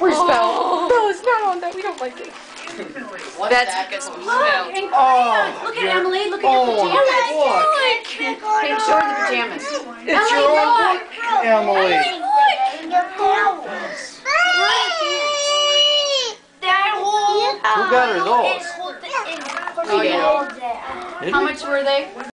We're oh. spelled. No, it's not on that. We don't like it. That's that? Because we smell. Look, oh, look at Emily. Look at oh, your pajamas. Look. look. Hey, show her the pajamas. It's Emily, your own look. look. Emily. Emily, look. That whole. Who got her uh, those? Oh, yeah. How much were they?